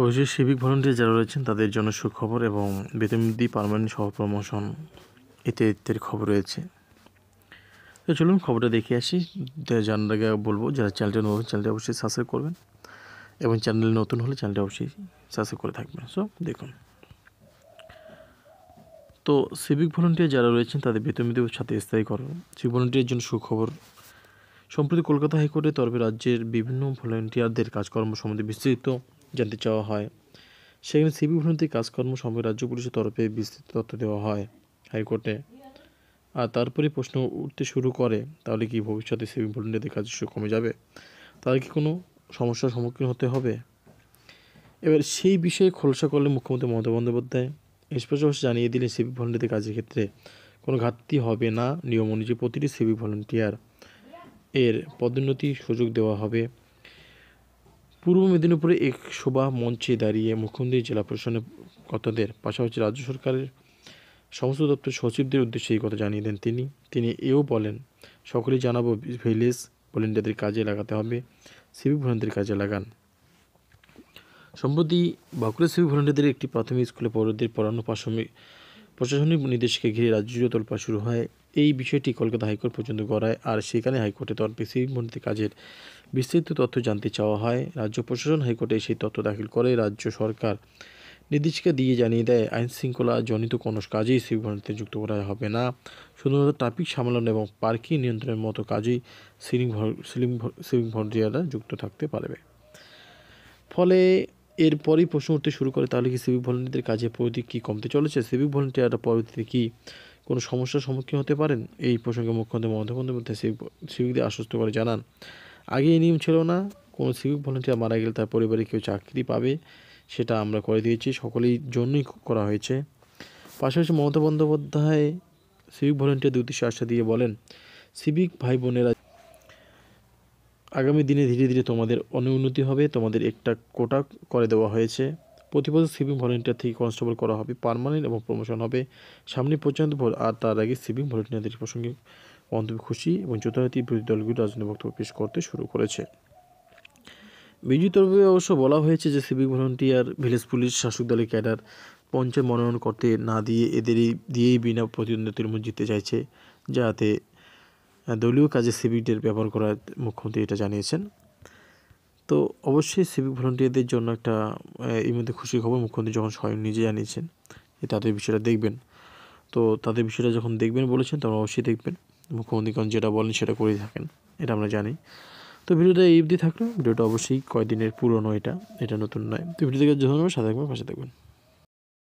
অবশ্যই civic volunteer যারা রয়েছেন, তাদের জন্য সুখবর এবং বেতনবৃদ্ধি পারমানেন্ট সহ প্রমোশন ইত্যাদি ইত্যাদি খবর রয়েছে। তো চলুন খবরটা দেখে আসি। জানার আগে বলব, যারা চ্যানেলটা নতুন চ্যানেলটি অবশ্যই সাবস্ক্রাইব করবেন এবং চ্যানেল নতুন হলে চ্যানেলটা অবশ্যই সাবস্ক্রাইব করে থাকবেন। সো দেখুন। তো সিভিক ভলেন্টিয়ার যারা রয়েছেন, তাদের বেতনবৃদ্ধির সাথে স্থায়ীকরণ সিভিক ভলেন্টিয়ারের জন্য সুখবর, সম্প্রতি কলকাতা হাইকোর্টের তরফে রাজ্যের বিভিন্ন ভলেন্টিয়ারদের কাজকর্ম সম্বন্ধে বিস্তৃত জানতে চাওয়া হয়। সেখানে সিভিক ভলেন্টিয়ার কাজকর্ম সম্পর্কে রাজ্য পুলিশের তরফে বিস্তৃত তথ্য দেওয়া হয় হাইকোর্টে। আর তারপরে প্রশ্ন উঠতে শুরু করে, তাহলে কি ভবিষ্যতে সিভিক ভলেন্টিয়ারদের কাজ কমে যাবে? তাহলে কি কোনো সমস্যার সম্মুখীন হতে হবে? এবার সেই বিষয়ে খোলসা করলে মুখ্যমন্ত্রী মমতা বন্দ্যোপাধ্যায়। স্পষ্টভাবে জানিয়ে দিলেন সিভিক ভলেন্টিয়ারদের কাজের ক্ষেত্রে কোনো ঘাটতি হবে না। নিয়ম অনুযায়ী প্রতিটি সিভিক ভলেন্টিয়ার এর পদোন্নতি সুযোগ দেওয়া হবে। পূর্ব মেদিনীপুরে এক শোভা মঞ্চে দাঁড়িয়ে মুখ্যমন্ত্রী জেলা প্রশাসনের কর্তাদের পাশাপাশি রাজ্য সরকারের সমস্ত দপ্তর সচিবদের উদ্দেশ্যে এই কথা জানিয়ে দেন তিনি। তিনি এও বলেন, সকলেই জানাব ভিলেজ ভলেন্টিয়ারদের কাজে লাগাতে হবে, সিভিক ভলেন্টিয়ার কাজে লাগান। সম্প্রতি বাঁকুড়া সিভিক ভলেন্টিয়ারদের একটি প্রাথমিক স্কুলে পৌরদের পড়ানো প্রাথমিক প্রশাসনিক নির্দেশকে ঘিরে রাজ্য তোলপা শুরু হয়। এই বিষয়টি কলকাতা হাইকোর্ট পর্যন্ত গড়ায়, আর সেখানে হাইকোর্টের তরফে ভলেন্টিয়ার কাজের বিস্তৃত তথ্য জানতে চাওয়া হয়। রাজ্য প্রশাসন হাইকোর্টে সেই তথ্য দাখিল করে রাজ্য সরকার নির্দেশিকা দিয়ে জানিয়ে দেয়, আইন শৃঙ্খলা জনিত কোনো কাজেই ভলেন্টিয়ার যুক্ত করা হবে না। শুধুমাত্র ট্রাফিক সামলানো এবং পার্কিং নিয়ন্ত্রণের মতো কাজেই সিভিক সিভিক ভলেন্টিয়াররা যুক্ত থাকতে পারবে। ফলে এরপরই প্রশ্ন উঠতে শুরু করে, তাহলে কি সিভিক ভলেন্টিয়ারদের কাজে প্রগতি কী কমতে চলেছে? সিভিক ভলেন্টিয়াররা পরবর্তীতে কি কোনো সমস্যার সম্মুখীন হতে পারেন? এই প্রসঙ্গে মুখ্যমন্ত্রী মমতা বন্দ্যোপাধ্যায় সিভিক সিভিকদের আশ্বস্ত করে জানান, আগে এই নিয়ম ছিল না। কোনো সিভিক ভলেন্টিয়ার মারা গেলে তার পরিবারে কেউ চাকরি পাবে, সেটা আমরা করে দিয়েছি। সকলেই জন্যই করা হয়েছে। পাশাপাশি মমতা বন্দ্যোপাধ্যায় সিভিক ভলেন্টিয়ারদের উদ্দেশ্যে আশা দিয়ে বলেন, সিভিক ভাই বোনেরা আগামী দিনে ধীরে ধীরে তোমাদের অনুন্নতি হবে। তোমাদের একটা কোটা করে দেওয়া হয়েছে। প্রতি বছর সিভিক ভলেন্টিয়ার থেকে কনস্টেবল করা হবে, পার্মানেন্ট এবং প্রমোশন হবে। সামনে পর্যন্ত আর তার আগে সিভিং ভলেন্টিয়ারদের প্রসঙ্গে মন্তব্য খুশি এবং যথারীতি বিরোধী দলগুলি রাজনৈতিক বক্তব্য পেশ করতে শুরু করেছে। বিজু তরফে অবশ্য বলা হয়েছে যে সিভিক ভলেন্টিয়ার ভিলেজ পুলিশ শাসক দলের ক্যাডার পঞ্চায়েত মনোনয়ন করতে না দিয়ে এদেরই, দিয়েই বিনা প্রতিদ্বন্দ্বিতার মধ্যে জিততে চাইছে, যাতে দলীয় কাজে সিভিকদের ব্যবহার করার মুখ্যমন্ত্রী এটা জানিয়েছেন। তো অবশ্যই সিভিক ভলান্টিয়ারদের জন্য একটা এই মধ্যে খুশি খবর মুখ্যমন্ত্রী যখন স্বয়ং নিজে জানিয়েছেন যে তাদের বিষয়টা দেখবেন। তো তাদের বিষয়টা যখন দেখবেন বলেছেন তখন অবশ্যই দেখবেন। মুখ্যমন্ত্রী কারণ যেটা বলেন সেটা করেই থাকেন, এটা আমরা জানি। তো ভিডিওটা এই অবধি থাকল। ভিডিওটা অবশ্যই কয়দিনের পুরনো এটা এটা নতুন নয়। তো ভিডিও থেকে ধন্যবাদ। সাথে থাকবেন, পাশে থাকবেন।